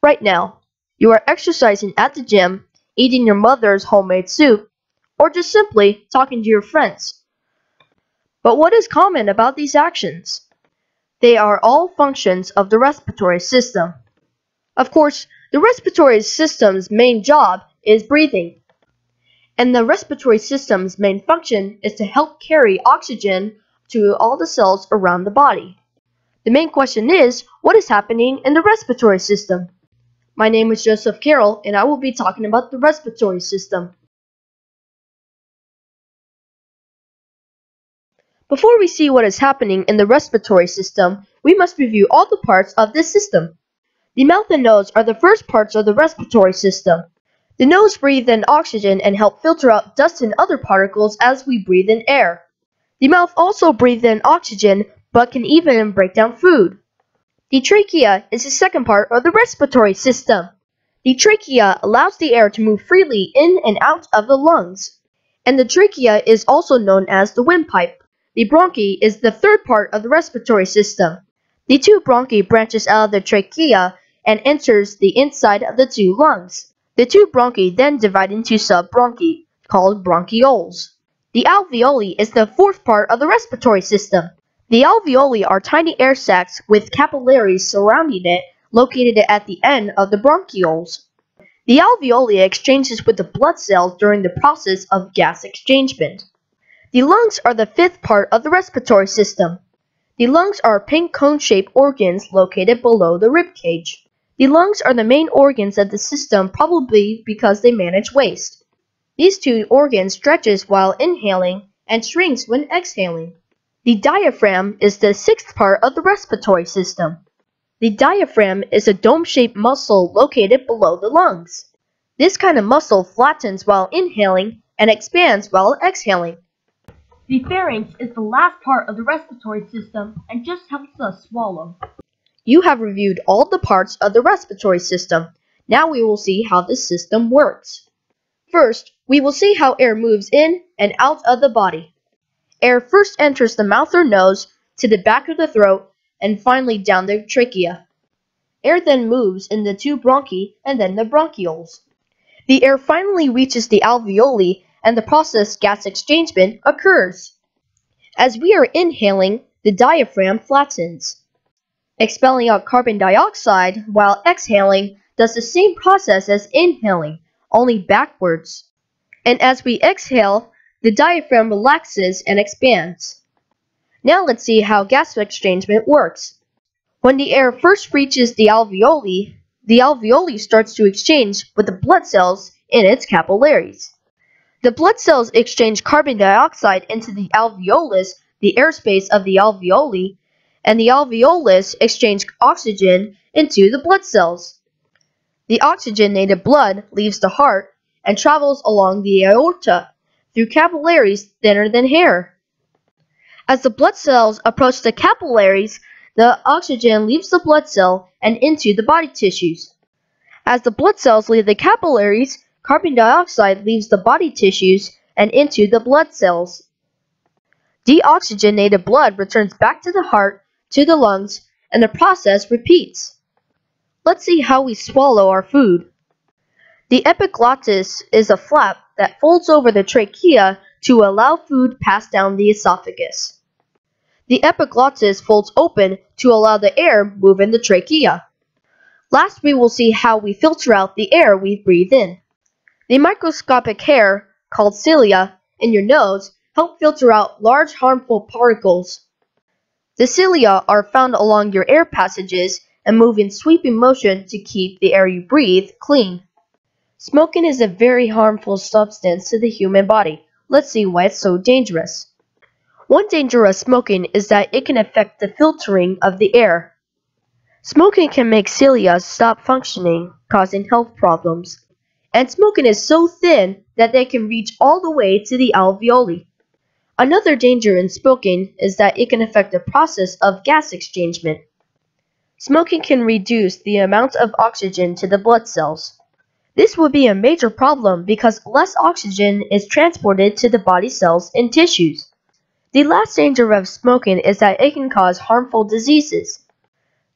Right now, you are exercising at the gym, eating your mother's homemade soup, or just simply talking to your friends. But what is common about these actions? They are all functions of the respiratory system. Of course, the respiratory system's main job is breathing. And the respiratory system's main function is to help carry oxygen to all the cells around the body. The main question is, what is happening in the respiratory system? My name is Joseph Carroll, and I will be talking about the respiratory system. Before we see what is happening in the respiratory system, we must review all the parts of this system. The mouth and nose are the first parts of the respiratory system. The nose breathes in oxygen and help filter out dust and other particles as we breathe in air. The mouth also breathes in oxygen but can even break down food. The trachea is the second part of the respiratory system. The trachea allows the air to move freely in and out of the lungs. And the trachea is also known as the windpipe. The bronchi is the third part of the respiratory system. The two bronchi branches out of the trachea and enters the inside of the two lungs. The two bronchi then divide into subbronchi, called bronchioles. The alveoli is the fourth part of the respiratory system. The alveoli are tiny air sacs with capillaries surrounding it located at the end of the bronchioles. The alveoli exchanges with the blood cells during the process of gas exchangement. The lungs are the fifth part of the respiratory system. The lungs are pink cone-shaped organs located below the rib cage. The lungs are the main organs of the system probably because they manage waste. These two organs stretches while inhaling and shrinks when exhaling. The diaphragm is the sixth part of the respiratory system. The diaphragm is a dome-shaped muscle located below the lungs. This kind of muscle flattens while inhaling and expands while exhaling. The pharynx is the last part of the respiratory system and just helps us swallow. You have reviewed all the parts of the respiratory system. Now we will see how this system works. First, we will see how air moves in and out of the body. Air first enters the mouth or nose, to the back of the throat, and finally down the trachea. Air then moves in the two bronchi and then the bronchioles. The air finally reaches the alveoli and the process gas exchangement occurs. As we are inhaling, the diaphragm flattens. Expelling out carbon dioxide while exhaling does the same process as inhaling, only backwards. And as we exhale, the diaphragm relaxes and expands. Now let's see how gas exchangement works. When the air first reaches the alveoli, the alveoli starts to exchange with the blood cells in its capillaries. The blood cells exchange carbon dioxide into the alveolus, the airspace of the alveoli, and the alveolus exchange oxygen into the blood cells. The oxygenated blood leaves the heart and travels along the aorta through capillaries thinner than hair. As the blood cells approach the capillaries, the oxygen leaves the blood cell and into the body tissues. As the blood cells leave the capillaries, carbon dioxide leaves the body tissues and into the blood cells. Deoxygenated blood returns back to the heart, to the lungs, and the process repeats. Let's see how we swallow our food. The epiglottis is a flap that folds over the trachea to allow food pass down the esophagus. The epiglottis folds open to allow the air move in the trachea. Last, we will see how we filter out the air we breathe in. The microscopic hair, called cilia, in your nose help filter out large harmful particles. The cilia are found along your air passages and move in sweeping motion to keep the air you breathe clean. Smoking is a very harmful substance to the human body. Let's see why it's so dangerous. One danger of smoking is that it can affect the filtering of the air. Smoking can make cilia stop functioning, causing health problems. And smoking is so thin that they can reach all the way to the alveoli. Another danger in smoking is that it can affect the process of gas exchangement. Smoking can reduce the amount of oxygen to the blood cells. This would be a major problem because less oxygen is transported to the body cells and tissues. The last danger of smoking is that it can cause harmful diseases.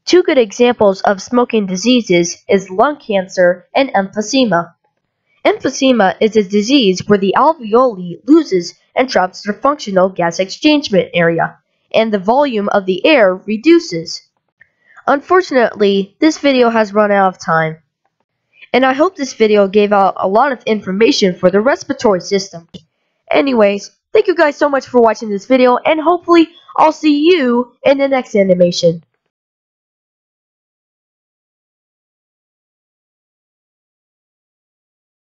Two good examples of smoking diseases is lung cancer and emphysema. Emphysema is a disease where the alveoli loses and traps their functional gas exchangement area, and the volume of the air reduces. Unfortunately, this video has run out of time. And I hope this video gave out a lot of information for the respiratory system. Anyways, thank you guys so much for watching this video, and hopefully I'll see you in the next animation.